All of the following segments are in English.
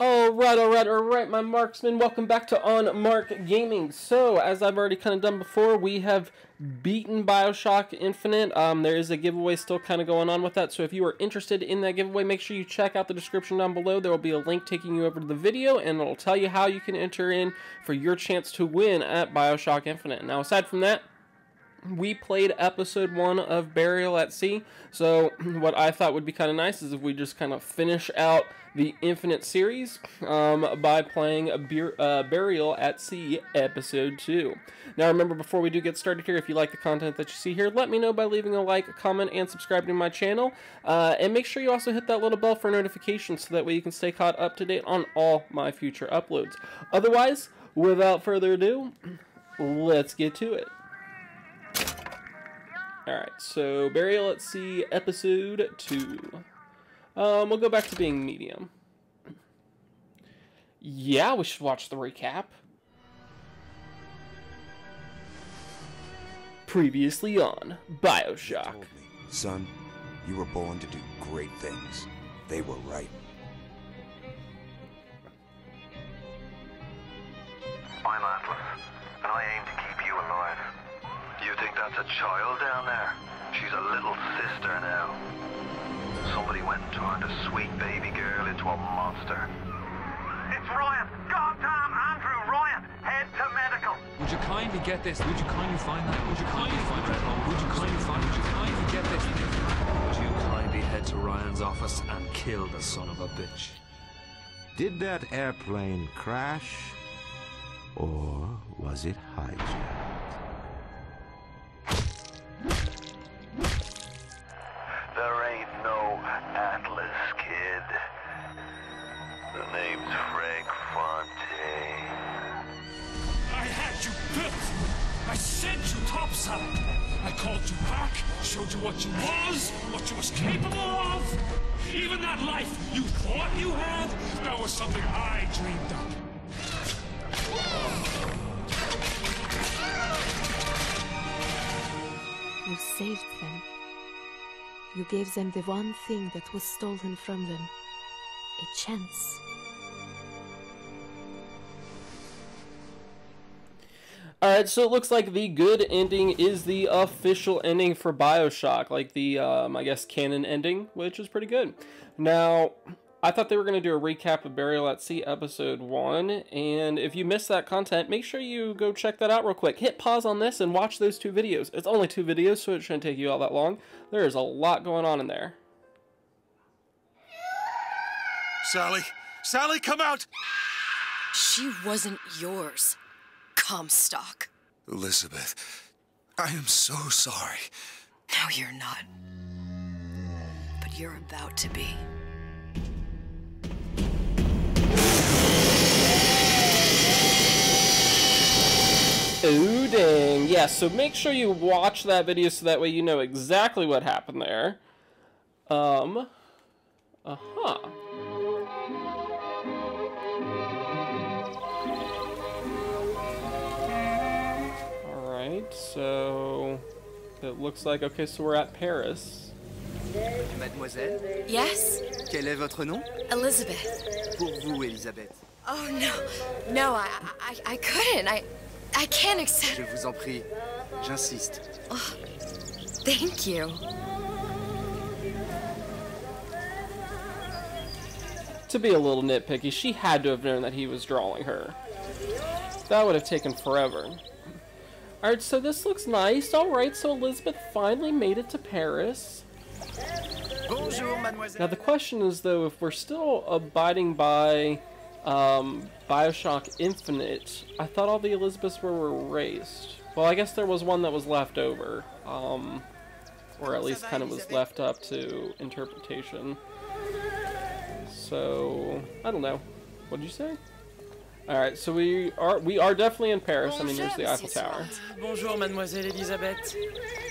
Alright, alright, alright, my marksman. Welcome back to On Mark Gaming. So, as I've already kind of done before, we have beaten Bioshock Infinite. Um, there is a giveaway still kind of going on with that, so if you are interested in that giveaway, make sure you check out the description down below. There will be a link taking you over to the video, and it'll tell you how you can enter in for your chance to win at Bioshock Infinite. Now, aside from that, we played episode one of Burial at Sea. So, what I thought would be kind of nice is if we just kind of finish out the Infinite series um, by playing a uh, Burial at Sea episode two. Now, remember, before we do get started here, if you like the content that you see here, let me know by leaving a like, a comment, and subscribing to my channel. Uh, and make sure you also hit that little bell for notifications so that way you can stay caught up to date on all my future uploads. Otherwise, without further ado, let's get to it. Alright, so Burial at Sea, episode 2. Um, we'll go back to being medium. Yeah, we should watch the recap. Previously on Bioshock. son, you were born to do great things. They were right. A child down there? She's a little sister now. Somebody went and turned a sweet baby girl into a monster. It's Ryan! Goddamn Andrew Ryan! Head to medical! Would you kindly get this? Would you kindly find that? Would you kindly find that? Would you kindly find? Would you kindly get this? Would you kindly head to Ryan's office and kill the son of a bitch? Did that airplane crash? Or was it hijacked? Them the one thing that was stolen from them a chance. Alright, so it looks like the good ending is the official ending for Bioshock, like the, um, I guess, canon ending, which is pretty good. Now, I thought they were going to do a recap of Burial at Sea episode 1, and if you missed that content, make sure you go check that out real quick. Hit pause on this and watch those two videos. It's only two videos, so it shouldn't take you all that long. There is a lot going on in there. Sally, Sally, come out! She wasn't yours, Comstock. Elizabeth, I am so sorry. No, you're not. But you're about to be. Yeah, so make sure you watch that video so that way you know exactly what happened there. Um, uh-huh. Alright, so it looks like, okay, so we're at Paris. Mademoiselle, Yes, quel est votre nom Elizabeth. Pour vous, Elisabeth. Oh no, no, I, I, I couldn't. I, I can't accept. Je vous en prie, j'insiste. Oh, thank you. To be a little nitpicky, she had to have known that he was drawing her. That would have taken forever. Alright, so this looks nice. Alright, so Elizabeth finally made it to Paris. Bonjour, mademoiselle. Now the question is though, if we're still abiding by um, Bioshock Infinite, I thought all the Elizabeths were erased. Well, I guess there was one that was left over, um, or at least kind of was left up to interpretation. So I don't know. What did you say? All right, so we are we are definitely in Paris. I mean, there's the Eiffel Tower. Bonjour, mademoiselle Elisabeth.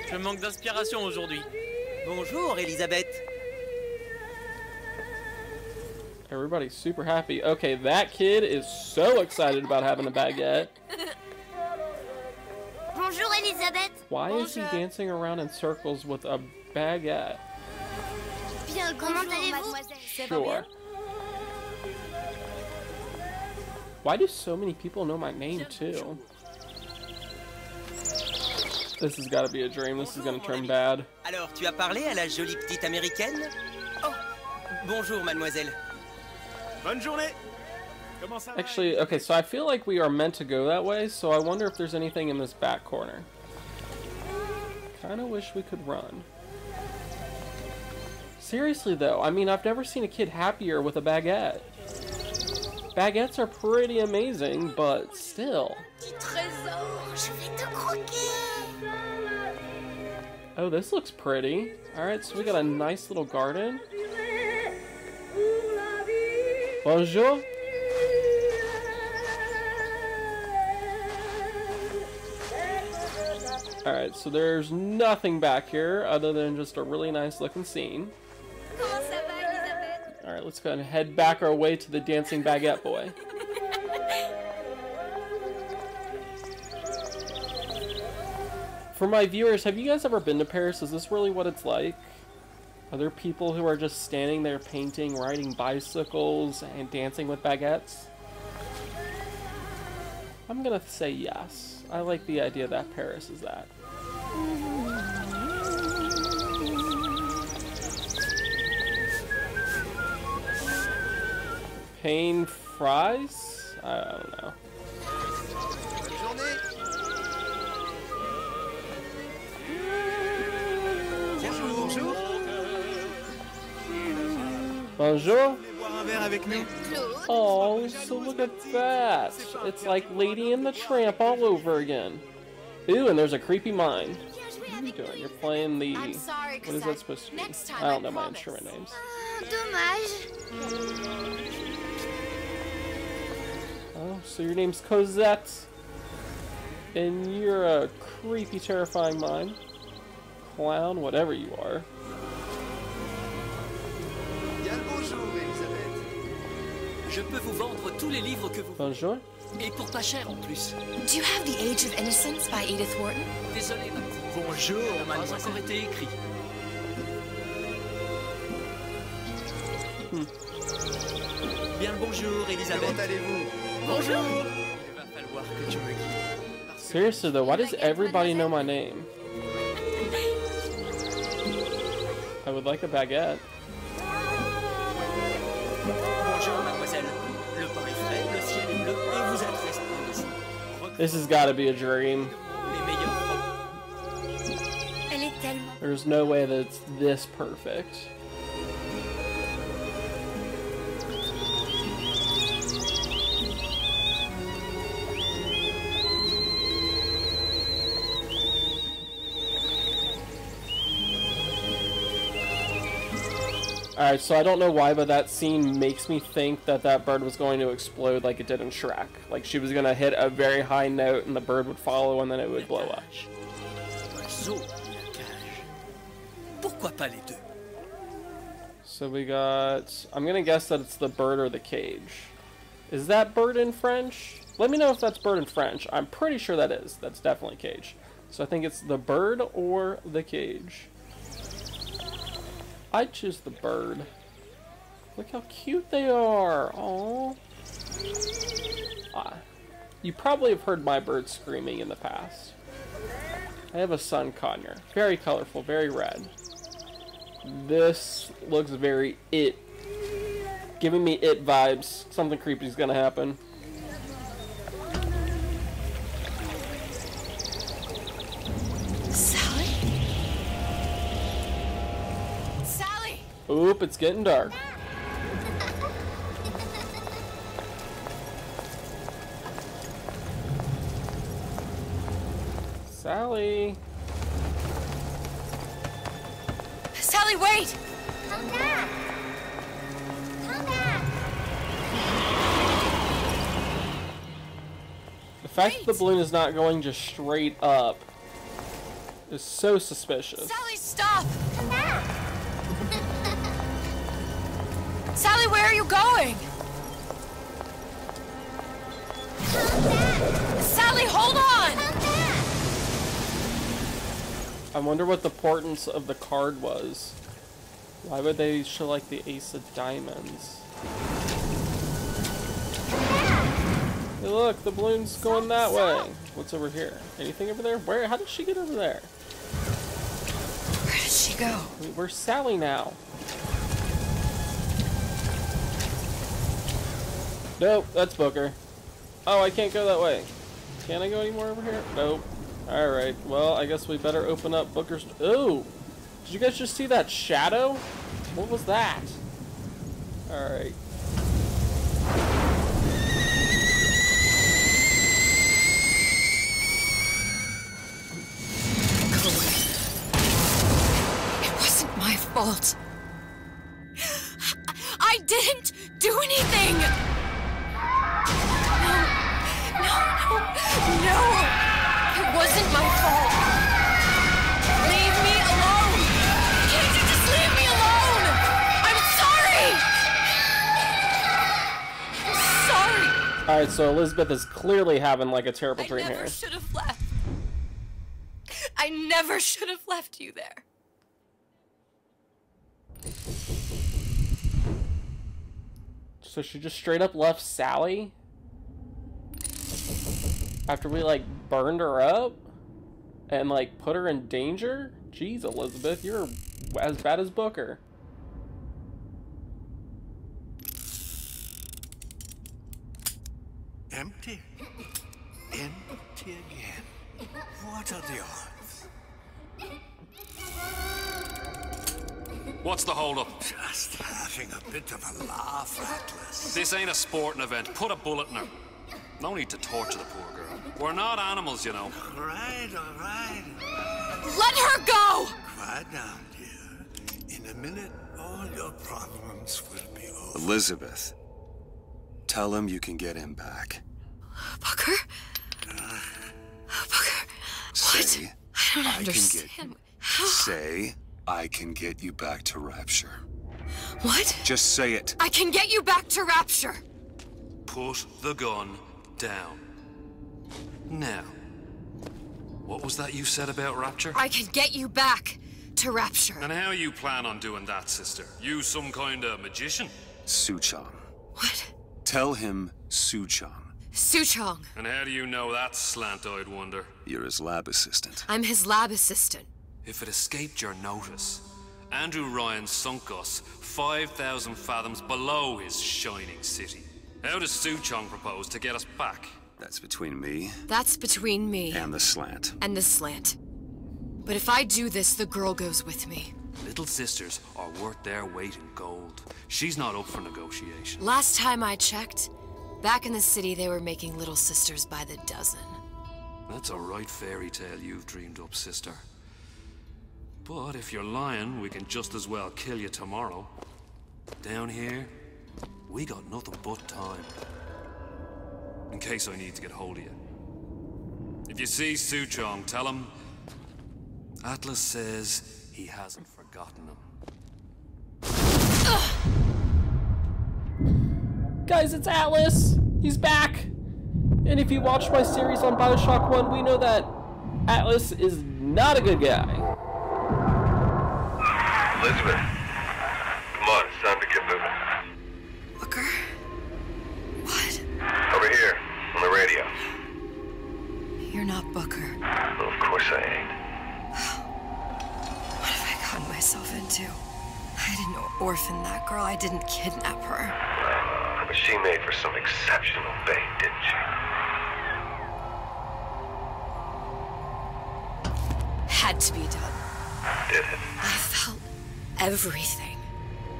Je manque d'inspiration aujourd'hui. Bonjour, Elisabeth. Everybody's super happy. Okay, that kid is so excited about having a baguette. Bonjour Elisabeth. Why is he dancing around in circles with a baguette? Bien, comment allez-vous Sure. Why do so many people know my name too? This has got to be a dream. This is going to turn bad. Alors, tu as parlé à la jolie petite américaine Oh, bonjour, mademoiselle. Bonne journée. Actually, okay, so I feel like we are meant to go that way, so I wonder if there's anything in this back corner. Kinda wish we could run. Seriously though, I mean, I've never seen a kid happier with a baguette. Baguettes are pretty amazing, but still. Trésor, je vais te croquer. Oh, this looks pretty. Alright, so we got a nice little garden. Bonjour. Alright, so there's nothing back here other than just a really nice looking scene. Alright, let's go and head back our way to the dancing baguette boy. For my viewers, have you guys ever been to Paris? Is this really what it's like? Are there people who are just standing there painting, riding bicycles, and dancing with baguettes? I'm gonna say yes. I like the idea that Paris is that. Pain fries? I don't know. Bonjour. Boire un verre avec nous. Claude? Oh, so look at that. It's like Lady and the Tramp all over again. Ooh, and there's a creepy mine. What are you doing? You're playing the... Sorry, What is that supposed to be? I don't know my instrument names. Dommage. Oh, so your name's Cosette. And you're a creepy, terrifying mime. Clown, whatever you are. Je peux vous vendre tous les livres que vous Bonjour. Et pour pas cher en plus. Do you have The Age of Innocence by Edith Wharton? Désolé, ma petite. Bonjour, Ça n'a pas encore été écrit. Bien le bonjour, Elisabeth. Comment allez-vous? Bonjour. Il va falloir que tu me guides. Seriously though, why does everybody know my name? I would like a baguette. Bonjour, mademoiselle. This has got to be a dream. Les meilleurs Elle est tellement... There's no way that it's this perfect. Alright, so I don't know why, but that scene makes me think that that bird was going to explode like it did in Shrek. Like she was going to hit a very high note and the bird would follow and then it would blow up. Un zoo, cage. Pourquoi pas les deux So we got. I'm gonna guess that it's the bird or the cage. Is that bird in French? Let me know if that's bird in French. I'm pretty sure that is. That's definitely cage. So I think it's the bird or the cage. I'd choose the bird. Look how cute they are. Aww. Ah. You probably have heard my bird screaming in the past. I have a sun conure. Very colorful, very red. This looks very it. Giving me it vibes. Something creepy is gonna happen. Oop, it's getting dark. Sally. Sally, wait! Come back! Come back! The fact that the balloon is not going just straight up is so suspicious. Sally, stop! Where are you going? Come back! Sally, hold on! Come back! I wonder what the importance of the card was. Why would they show like the ace of diamonds? Hey, look, the balloon's going that way. What's over here? Anything over there? Where? How did she get over there? Where did she go? Where's Sally now? Nope, that's Booker. Oh, I can't go that way. Can I go anymore over here? Nope. Alright, well, I guess we better open up Booker's... Ooh! Did you guys just see that shadow? What was that? Alright. It wasn't my fault. I didn't do anything! No, no! It wasn't my fault! Leave me alone! Can't you just leave me alone? I'm sorry! I'm sorry! Alright, so Elizabeth is clearly having like a terrible I dream never here. should have left. I never should have left you there. So she just straight up left Sally? After we like burned her up? And like put her in danger? Jeez, Elizabeth, you're as bad as Booker. Empty? Empty again. What are the odds? What's the holdup? Just having a bit of a laugh, Atlas. This ain't a sporting event. Put a bullet in her. No need to torture the poor girl. We're not animals, you know. All right, all right. Let her go! Quiet down, dear. In a minute, all your problems will be over. Elizabeth, tell him you can get him back. Booker? Booker, Say, I don't I can understand. get. Say, I can get you back to Rapture. What? Just say it. I can get you back to Rapture. Put the gun down. Now, what was that you said about Rapture? I can get you back to Rapture. And how you plan on doing that, sister? You some kind of magician? Suchong. What? Tell him Suchong. Suchong. And how do you know that slant-eyed wonder? You're his lab assistant. I'm his lab assistant. If it escaped your notice, Andrew Ryan sunk us 5,000 fathoms below his shining city. How does Suchong propose to get us back? That's between me That's between me and the slant. and the slant. But if I do this, the girl goes with me. Little sisters are worth their weight in gold. She's not up for negotiation. Last time I checked, back in the city they were making little sisters by the dozen. That's a right fairy tale you've dreamed up, sister. But if you're lying, we can just as well kill you tomorrow. Down here, we got nothing but time. In case I need to get hold of you. If you see Suchong, tell him Atlas says he hasn't forgotten him. Guys, it's Atlas! He's back! And if you watched my series on Bioshock 1, we know that Atlas is not a good guy. Elizabeth, come on, it's time to get moving. Radio. You're not Booker. Well, of course I ain't. What have I gotten myself into? I didn't orphan that girl. I didn't kidnap her. Uh, but she made for some exceptional bait, didn't she? Had to be done. Did it? I felt everything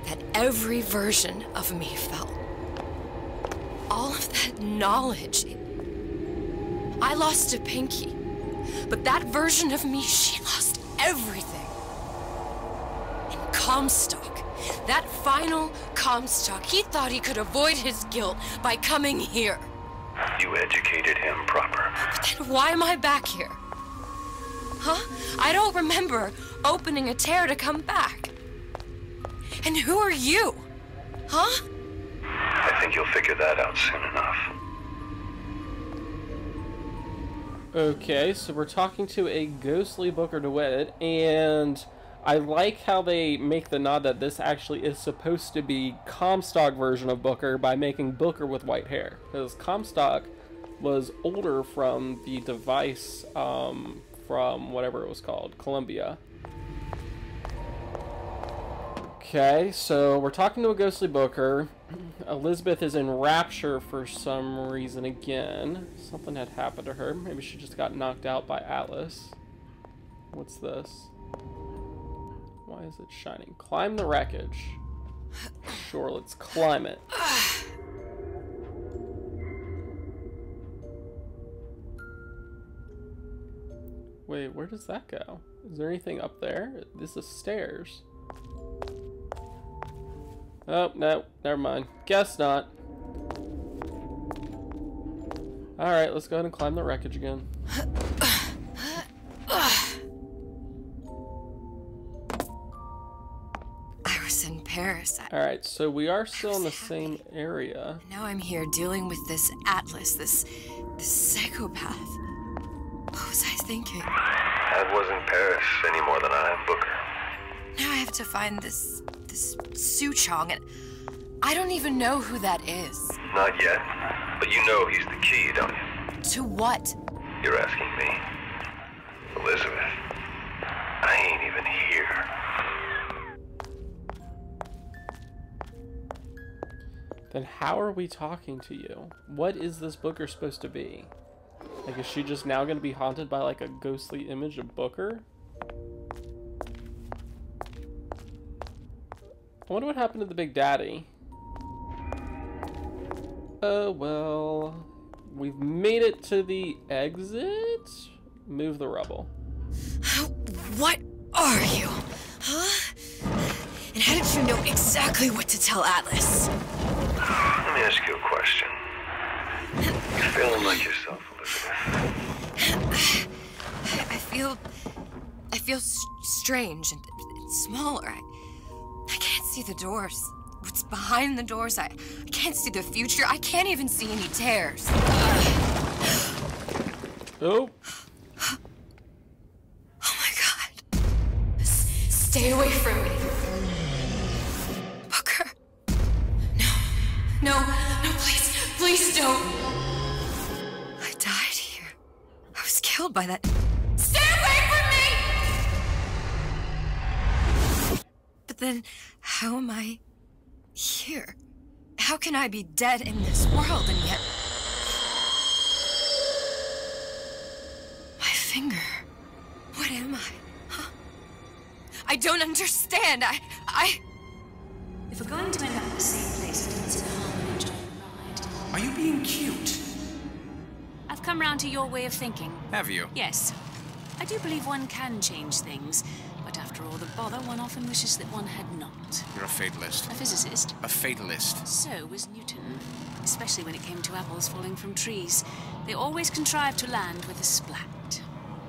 that every version of me felt. All of that knowledge. I lost a pinky, but that version of me, she lost everything. And Comstock, that final Comstock, he thought he could avoid his guilt by coming here. You educated him proper. But then why am I back here? Huh? I don't remember opening a tear to come back. And who are you? Huh? I think you'll figure that out soon enough. Okay, so we're talking to a ghostly Booker DeWitt, and I like how they make the nod that this actually is supposed to be Comstock version of Booker by making Booker with white hair. Because Comstock was older from the device um, from whatever it was called, Columbia. Okay, so we're talking to a ghostly booker. Elizabeth is in rapture for some reason again. Something had happened to her. Maybe she just got knocked out by Atlas. What's this? Why is it shining? Climb the wreckage. Sure, let's climb it. Wait, where does that go? Is there anything up there? This is stairs. Oh, no, never mind. Guess not. Alright, let's go ahead and climb the wreckage again. I was in Paris. Alright, so we are still in the same area. Now I'm here dealing with this Atlas, this this psychopath. What was I thinking? I wasn't Paris any more than I am Booker. Now I have to find this this Suchong and I don't even know who that is. Not yet, but you know he's the key, don't you? To what? You're asking me. Elizabeth, I ain't even here. Then how are we talking to you? What is this Booker supposed to be? Like, is she just now going to be haunted by, like, a ghostly image of Booker? I wonder what happened to the Big Daddy. Oh, well... We've made it to the exit? Move the rubble. What are you? Huh? And how did you know exactly what to tell Atlas? Let me ask you a question. You feeling like yourself, Elizabeth? I, I feel. I feel strange and, and smaller. I, I can't see the doors. What's behind the doors? I, I can't see the future. I can't even see any tears. Oh. Oh my god. S- stay away from me. Booker. No. No. No, please. Please don't. I died here. I was killed by that. But then, how am I here? How can I be dead in this world and yet. My finger. What am I? Huh? I don't understand. I. I. If we're going to end up in the same place, I consider harm and enjoy the ride. Are you being cute? I've come round to your way of thinking. Have you? Yes. I do believe one can change things, but after all the bother, one often wishes that one had not. You're a fatalist. A physicist. A fatalist. So was Newton. Especially when it came to apples falling from trees. They always contrived to land with a splat.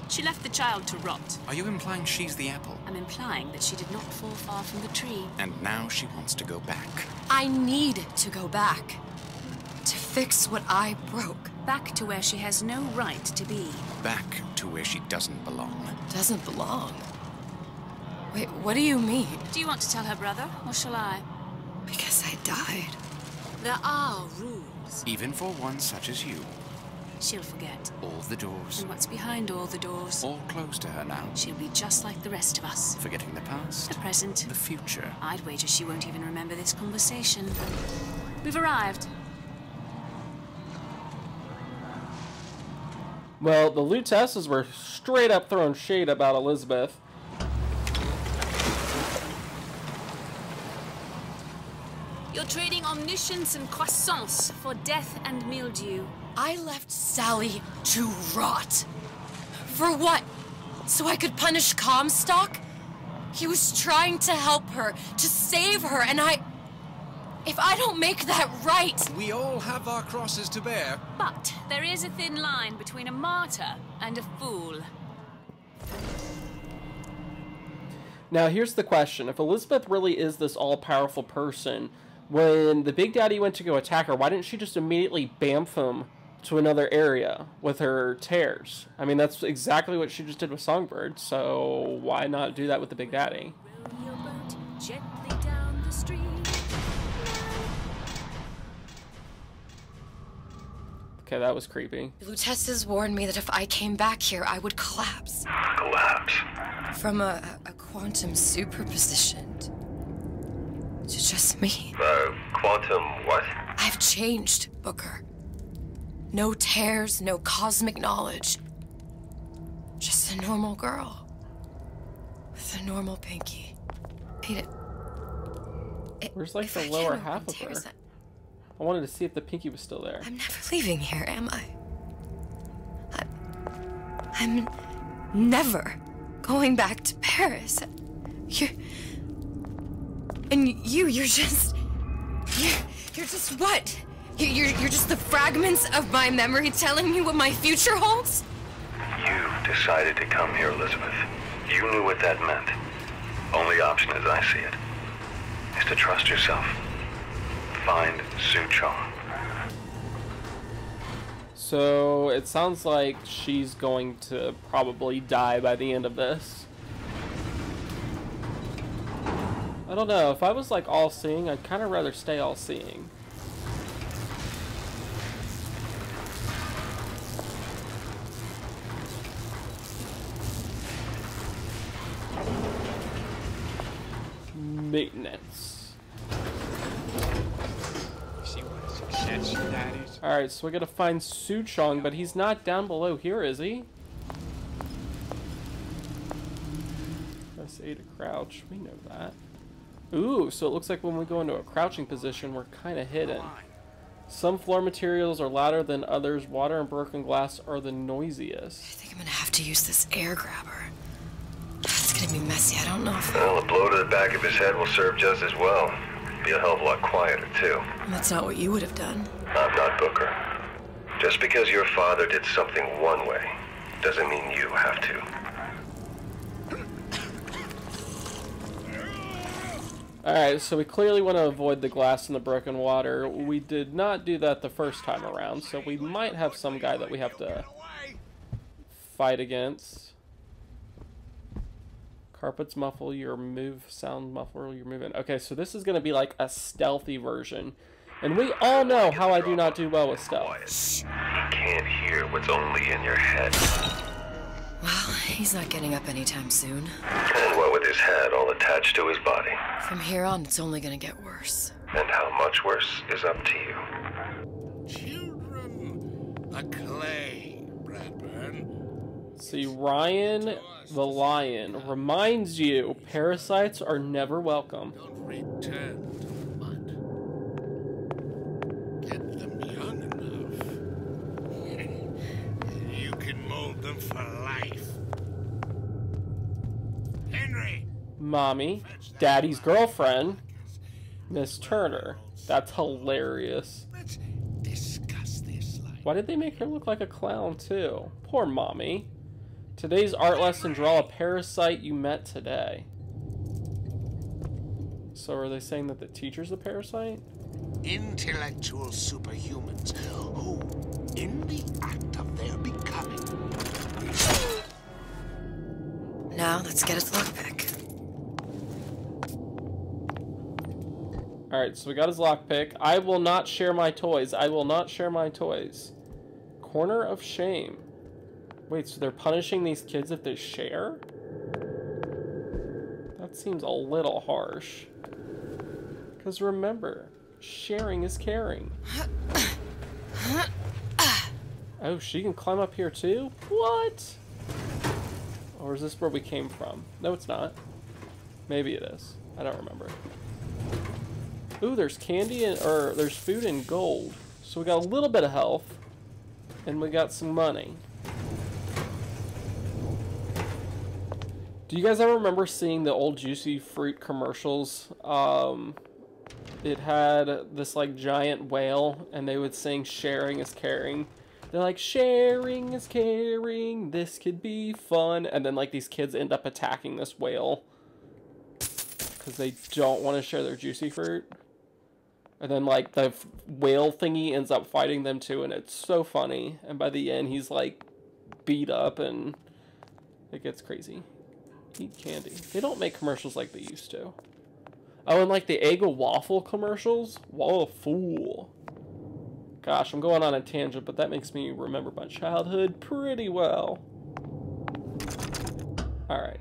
She left the child to rot. Are you implying she's the apple? I'm implying that she did not fall far from the tree. And now she wants to go back. I need to go back. To fix what I broke. Back to where she has no right to be. Back to where she doesn't belong. Doesn't belong? Wait, what do you mean? Do you want to tell her brother, or shall I? Because I died. There are rules. Even for one such as you. She'll forget. All the doors. And what's behind all the doors? All closed to her now. She'll be just like the rest of us. Forgetting the past. The present. The future. I'd wager she won't even remember this conversation. We've arrived. Well, the Luteces were straight up throwing shade about Elizabeth. You're trading omniscience and croissance for death and mildew. I left Sally to rot. For what? So I could punish Comstock? He was trying to help her, to save her, and I. If I don't make that right. We all have our crosses to bear. But there is a thin line between a martyr and a fool. Now, here's the question. If Elizabeth really is this all-powerful person, when the Big Daddy went to go attack her, why didn't she just immediately bamf him to another area with her tears? I mean, that's exactly what she just did with Songbird, so why not do that with the Big Daddy? Gently down the street. Okay, that was creepy. Luteces warned me that if I came back here, I would collapse. Collapse. From a, a quantum superposition to just me. Uh, quantum what? I've changed, Booker. No tears, no cosmic knowledge. Just a normal girl. With a normal pinky. Pete, it, Where's like the I lower half of her? tears, I wanted to see if the pinky was still there. I'm never leaving here, am I? I I'm never going back to Paris. You're. And you, you're just. You're, you're just what? You- You're, you're just the fragments of my memory telling me what my future holds? You decided to come here, Elizabeth. You knew what that meant. Only option, as I see it, is to trust yourself. Find Suchong. So it sounds like she's going to probably die by the end of this. I don't know. If I was like all seeing, I'd kind of rather stay all seeing. Maintenance. See what a success that is? Alright, so we gotta find Suchong, but he's not down below here, is he? Press A to crouch. We know that. Ooh, so it looks like when we go into a crouching position, we're kind of hidden. Some floor materials are louder than others. Water and broken glass are the noisiest. I think I'm gonna have to use this air grabber. It's gonna be messy. I don't know if. Well, a blow to the back of his head will serve just as well. Be a hell of a lot quieter, too. That's not what you would have done. I'm not Booker. Just because your father did something one way, doesn't mean you have to. Alright, so we clearly want to avoid the glass and the broken water. We did not do that the first time around, so we might have some guy that we have to fight against. Carpets muffle your move, sound muffle your movement. Okay, so this is going to be like a stealthy version. And we all know how I do not do well with stealth. He can't hear what's only in your head. Well, he's not getting up anytime soon. And what with his head all attached to his body. From here on, it's only gonna get worse. And how much worse is up to you. Children, a clay, Bradburn. See, Ryan the Lion reminds you parasites are never welcome. Don't return to the mud. Get them young enough. you can mold them for life. Henry! Mommy, Daddy's girlfriend, Miss Turner. That's hilarious. Let's discuss this life. Why did they make her look like a clown too? Poor mommy. Today's art lesson draw a parasite you met today. So are they saying that the teacher's a parasite? Intellectual superhumans who, in the act of their becoming, Now, let's get his lockpick. Alright, so we got his lockpick. I will not share my toys. I will not share my toys. Corner of shame. Wait, so they're punishing these kids if they share? That seems a little harsh. Because remember, sharing is caring. Oh, she can climb up here too? What? Or is this where we came from? No, it's not. Maybe it is. I don't remember. Ooh, there's candy and or there's food and gold. So we got a little bit of health, and we got some money. Do you guys ever remember seeing the old Juicy Fruit commercials? Um, it had this like giant whale, and they would sing "Sharing is caring." They're like, "Sharing is caring. This could be fun," and then like these kids end up attacking this whale because they don't want to share their juicy fruit. And then like the whale thingy ends up fighting them too, and it's so funny. And by the end, he's like beat up, and it gets crazy. Eat candy. They don't make commercials like they used to. Oh, and like the Eggo waffle commercials. Whoa, fool! Gosh, I'm going on a tangent, but that makes me remember my childhood pretty well. Alright.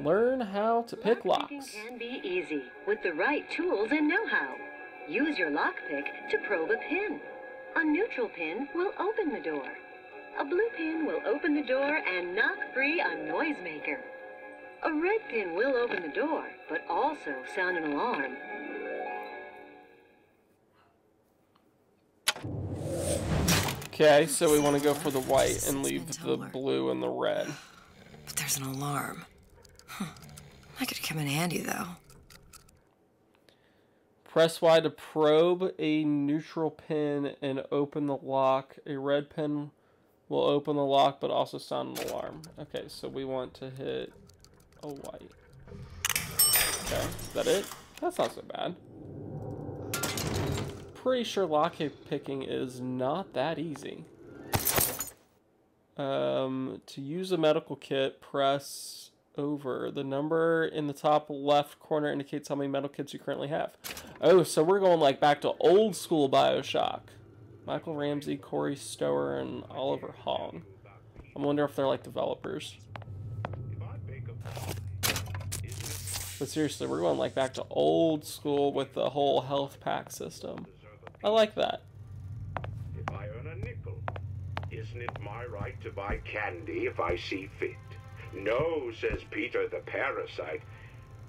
Learn how to pick locks. can be easy with the right tools and know-how. Use your lockpick to probe a pin. A neutral pin will open the door. A blue pin will open the door and knock free a noisemaker. A red pin will open the door, but also sound an alarm. Okay, so we want to go for the white and leave the blue and the red. But there's an alarm. Huh. That could come in handy, though. Press Y to probe a neutral pin and open the lock. A red pin will open the lock but also sound an alarm. Okay, so we want to hit a white. Okay, is that it? That's not so bad. Pretty sure lock picking is not that easy. Um, to use a medical kit, press over. The number in the top left corner indicates how many medical kits you currently have. Oh, so we're going like back to old school Bioshock. Michael Ramsey, Corey Stower, and Oliver Hong. I wonder if they're like developers. But seriously, we're going like back to old school with the whole health pack system. I like that. If I earn a nickel, isn't it my right to buy candy if I see fit? No, says Peter the parasite.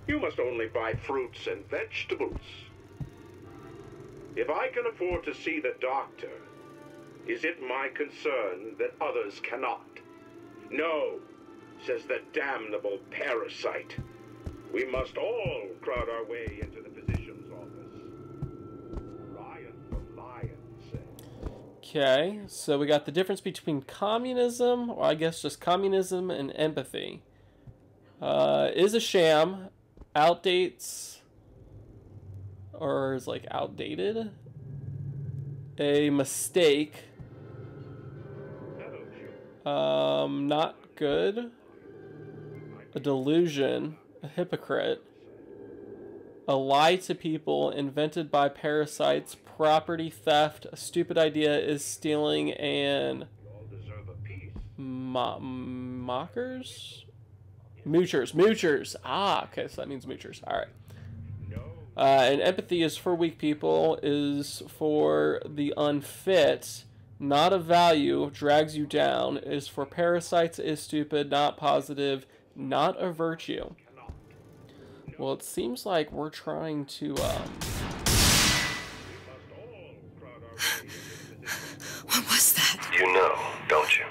You must only buy fruits and vegetables. If I can afford to see the doctor, is it my concern that others cannot? No, says the damnable parasite. We must all crowd our way into the physician's office. Ryan from Lion. Okay, so we got the difference between communism, or I guess just communism and empathy. Uh, is a sham, outdates, or is like outdated, a mistake, um, not good, a delusion, a hypocrite, a lie to people invented by parasites, property theft, a stupid idea is stealing, and mo- mockers? Moochers, moochers. Ah, okay, so that means moochers. All right. Uh, and empathy is for weak people, is for the unfit, not of value, drags you down, is for parasites, is stupid, not positive, not a virtue. Well, it seems like we're trying to, um... What was that? You know, don't you?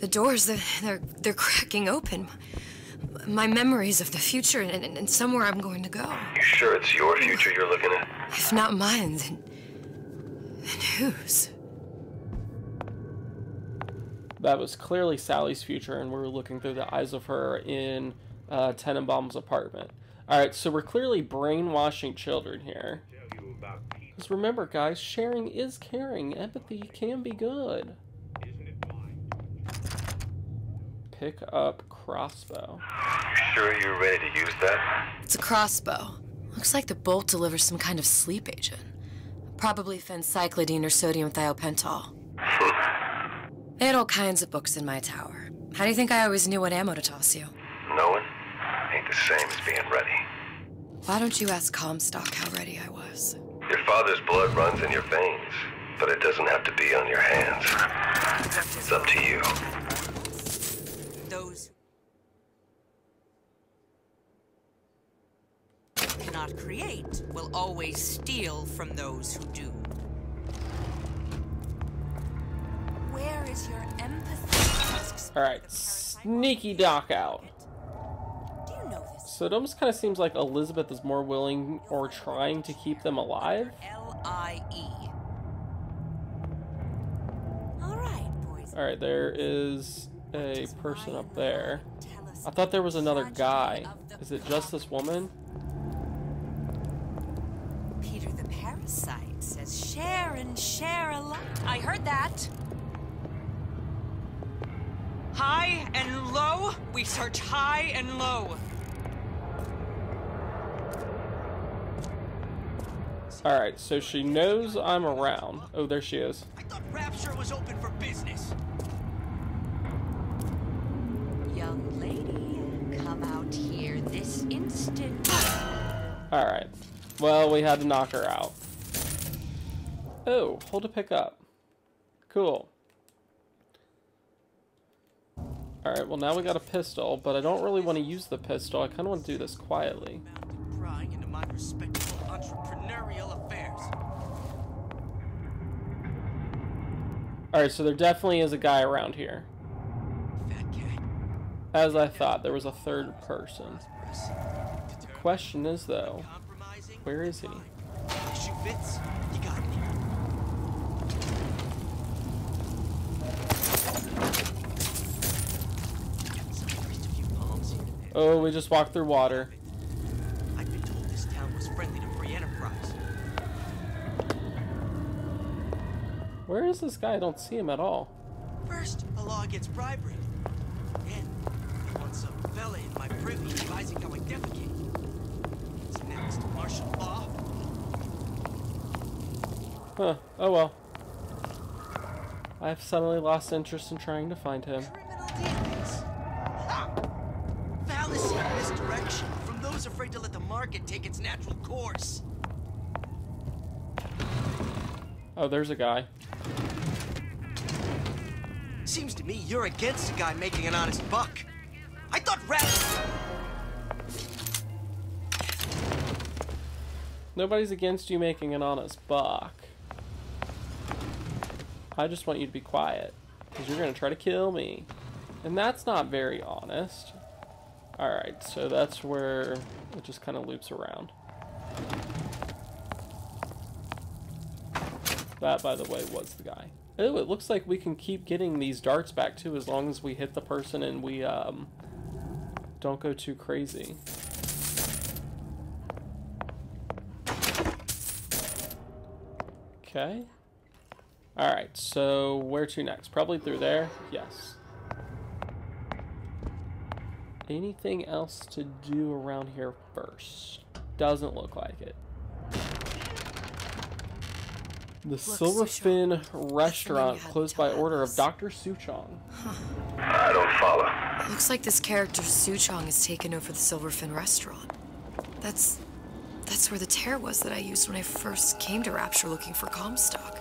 The doors, they're, they're, they're cracking open. My memories of the future and, and, and somewhere I'm going to go. You sure it's your future you're looking at? If not mine, then, then whose? That was clearly Sally's future, and we were looking through the eyes of her in uh, Tenenbaum's apartment. Alright, so we're clearly brainwashing children here. Because remember, guys, sharing is caring. Empathy can be good. Pick up crossbow. You sure you're ready to use that? It's a crossbow. Looks like the bolt delivers some kind of sleep agent. Probably phencyclidine or sodium thiopental. they had all kinds of books in my tower. How do you think I always knew what ammo to toss you? Knowing ain't the same as being ready. Why don't you ask Comstock how ready I was? Your father's blood runs in your veins, but it doesn't have to be on your hands. It's up to you. Those who cannot create will always steal from those who do. Where is your empathy? Alright, sneaky dock out. So it almost kind of seems like Elizabeth is more willing or trying to keep them alive. L-I-E. Alright, there is a person up there. I thought there was another guy. Is it just this woman? Peter the parasite says share and share alike. I heard that. High and low, we search high and low. Alright, so she knows I'm around. Oh, there she is. I thought Rapture was open for business. Young lady, come out here this instant. Alright. Well, we had to knock her out. Oh, hold to pick up. Cool. Alright, well now we got a pistol, but I don't really want to use the pistol. I kind of want to do this quietly. Alright, so there definitely is a guy around here. As I thought, there was a third person. The question is, though, where is he? Shoe fits. You got me. Oh, we just walked through water. I've been told this town was friendly to free enterprise. Where is this guy? I don't see him at all. First, a law against bribery. Then, they want some fella in my privy advising how I defecate. What's next? Martial law? Huh. Oh well. I've suddenly lost interest in trying to find him. Market take its natural course. Oh, there's a guy. Seems to me you're against a guy making an honest buck. I thought rats. Nobody's against you making an honest buck. I just want you to be quiet. Because you're going to try to kill me. And that's not very honest. Alright, so that's where it just kind of loops around. That, by the way, was the guy. Oh, it looks like we can keep getting these darts back too as long as we hit the person and we um, don't go too crazy. Okay. Alright, so where to next? Probably through there? Yes. Anything else to do around here first? Doesn't look like it. The Silverfin restaurant closed by order of Dr. Suchong. I don't follow. Looks like this character Suchong has taken over the Silverfin restaurant. That's that's where the tear was that I used when I first came to Rapture looking for Comstock.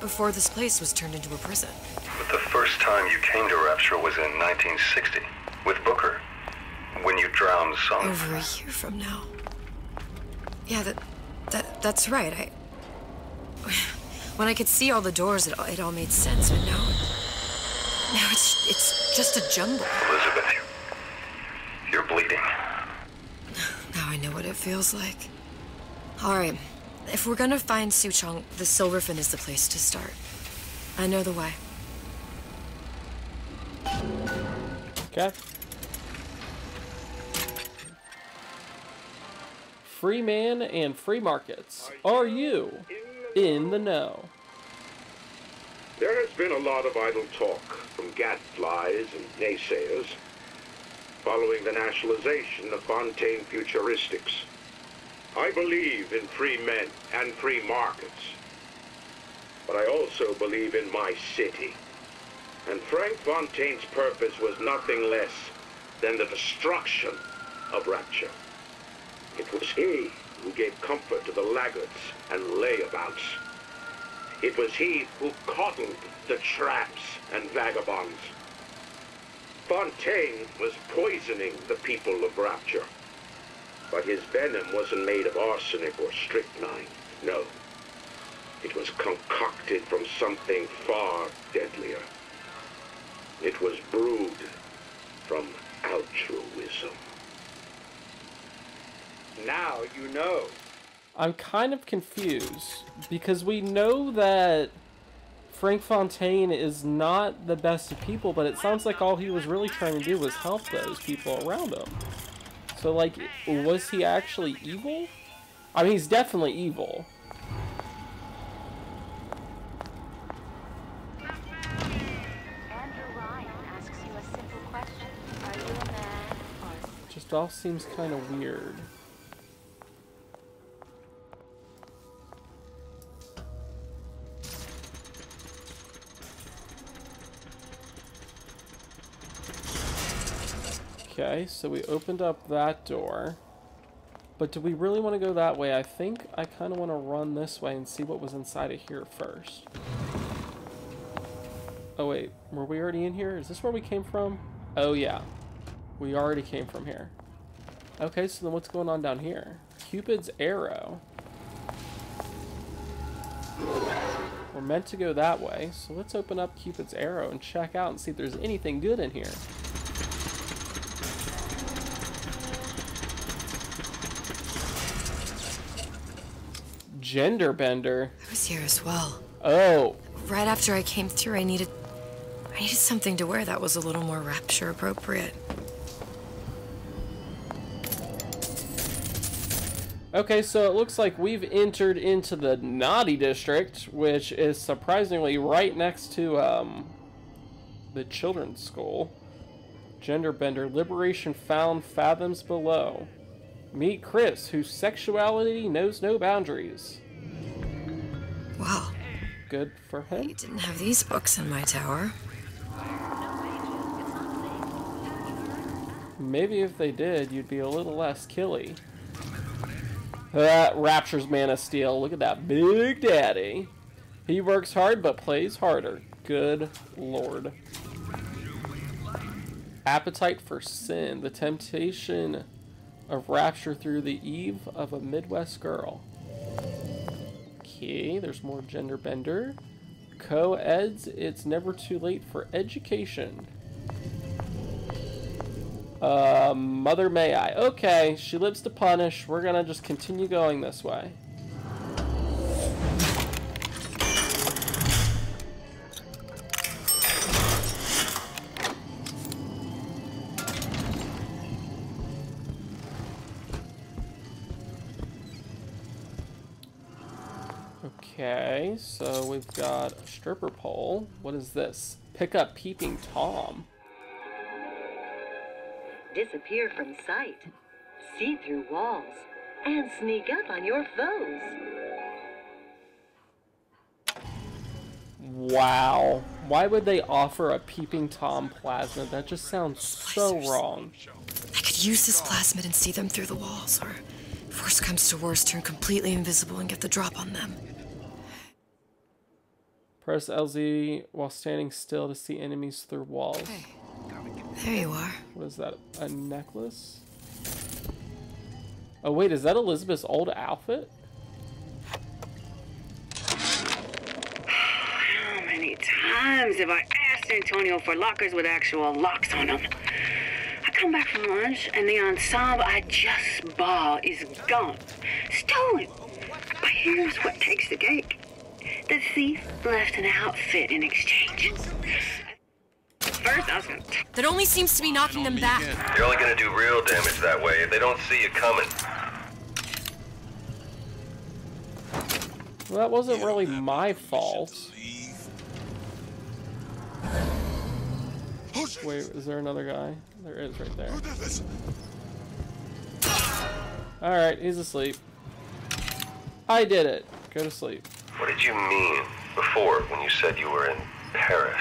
Before this place was turned into a prison. But the first time you came to Rapture was in 1960 with Booker. When you drowned some. Over a year from now. Yeah, that that that's right. I when I could see all the doors, it all, it all made sense. But now, now it's it's just a jumble. Elizabeth, you're bleeding. Now I know what it feels like. All right, if we're gonna find Suchong, the Silverfin is the place to start. I know the way. Free man and free markets. Are you in the know? There has been a lot of idle talk from gadflies and naysayers following the nationalization of Fontaine Futuristics. I believe in free men and free markets. But I also believe in my city. And Frank Fontaine's purpose was nothing less than the destruction of Rapture. It was he who gave comfort to the laggards and layabouts. It was he who coddled the tramps and vagabonds. Fontaine was poisoning the people of Rapture. But his venom wasn't made of arsenic or strychnine. No. It was concocted from something far deadlier. It was brewed from altruism. Now you know. I'm kind of confused because we know that Frank Fontaine is not the best of people, but it sounds like all he was really trying to do was help those people around him. So, like, was he actually evil? I mean, he's definitely evil. just all seems kind of weird. Okay, so we opened up that door. But do we really want to go that way? I think I kind of want to run this way and see what was inside of here first. Oh wait, were we already in here? Is this where we came from? Oh yeah we already came from here. Okay, so then what's going on down here? Cupid's arrow. We're meant to go that way, so let's open up Cupid's arrow and check out and see if there's anything good in here. Gender bender. I was here as well. Oh, Right after I came through, I needed. I needed something to wear that was a little more rapture appropriate. Okay, so it looks like we've entered into the naughty district, which is surprisingly right next to um, the children's school. Genderbender, liberation found fathoms below. Meet Chris, whose sexuality knows no boundaries. Wow. Good for him. Didn't have these books in my tower. Maybe if they did, you'd be a little less killy. That Rapture's Man of Steel. Look at that big daddy. He works hard but plays harder. Good lord. Appetite for Sin. The temptation of rapture through the eve of a Midwest girl. Okay, there's more gender bender. Co-eds, it's never too late for education. Uh, Mother May I. Okay, she lives to punish. We're gonna just continue going this way. Okay, so we've got a stripper pole. What is this? Pick up Peeping Tom. Disappear from sight, see through walls, and sneak up on your foes. Wow. Why would they offer a Peeping Tom plasmid? That just sounds so wrong. I could use this plasmid and see them through the walls, or if worst comes to worst, turn completely invisible and get the drop on them. Press LZ while standing still to see enemies through walls. There you are. What is that? A necklace? Oh wait, is that Elizabeth's old outfit? How many times have I asked Antonio for lockers with actual locks on them? I come back from lunch and the ensemble I just bought is gone. Stolen. But here's what takes the cake. The thief left an outfit in exchange. That only seems to be knocking them back. You're only gonna do real damage that way if they don't see you coming. Well, that wasn't really my fault. Wait, is there another guy? There is right there. Alright, he's asleep. I did it. Go to sleep. What did you mean before when you said you were in Paris?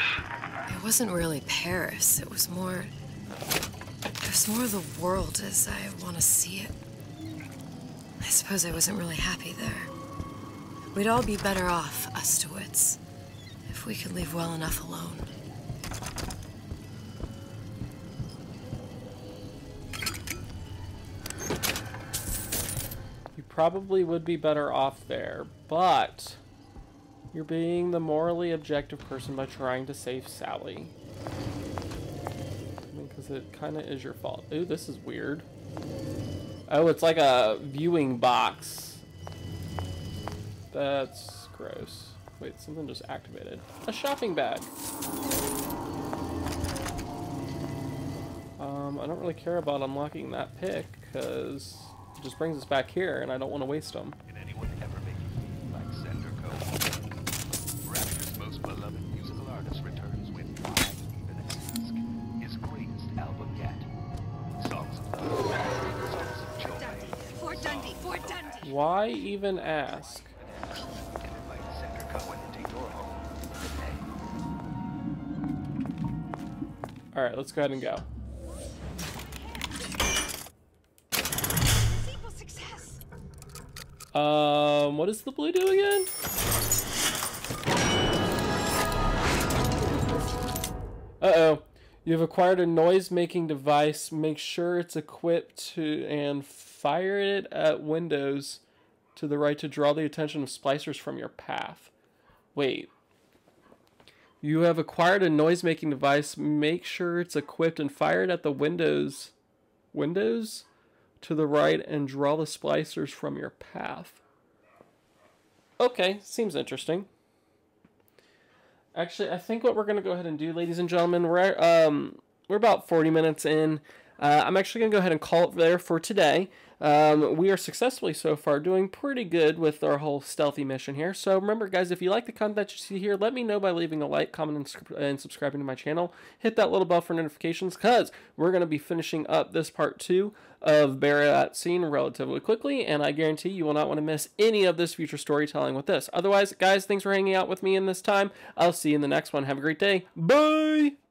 It wasn't really Paris. It was more. It was more the world as I want to see it. I suppose I wasn't really happy there. We'd all be better off, us DeWitts, if we could leave well enough alone. You probably would be better off there, but you're being the morally objective person by trying to save Sally. Because it kind of is your fault. Ooh, this is weird. Oh, it's like a viewing box. That's gross. Wait, something just activated. A shopping bag. Um, I don't really care about unlocking that pick, because it just brings us back here, and I don't want to waste them. Why even ask? Alright, let's go ahead and go. Um, what does the blue do again? Uh-oh. You've acquired a noise-making device. Make sure it's equipped to and fire it at windows to the right to draw the attention of splicers from your path. Wait. You have acquired a noise-making device. Make sure it's equipped and fire it at the windows windows to the right and draw the splicers from your path. Okay, seems interesting. Actually, I think what we're going to go ahead and do, ladies and gentlemen, we're um, we're about 40 minutes in. Uh, I'm actually going to go ahead and call it there for today. Um, we are successfully so far doing pretty good with our whole stealthy mission here. So remember, guys, if you like the content that you see here, let me know by leaving a like, comment, and, and subscribing to my channel. Hit that little bell for notifications because we're going to be finishing up this part two of Burial at Sea relatively quickly, and I guarantee you will not want to miss any of this future storytelling with this. Otherwise, guys, thanks for hanging out with me in this time. I'll see you in the next one. Have a great day. Bye!